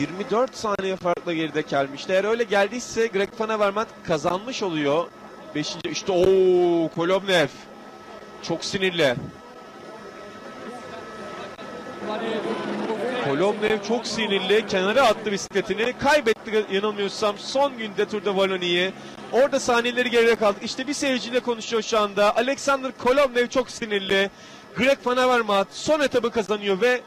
24 saniye farkla geride gelmişti. Eğer öyle geldiyse Greg Van Avermaet kazanmış oluyor. 5. işte ooo Kolobnev. Çok sinirli. Kolobnev çok sinirli. Kenara attı bisikletini. Kaybetti yanılmıyorsam son günde Turda Valoni'yi. Orada saniyeleri geride kaldı. İşte bir seyirciyle konuşuyor şu anda. Alexander Kolobnev çok sinirli. Greg Van Avermaet son etabı kazanıyor ve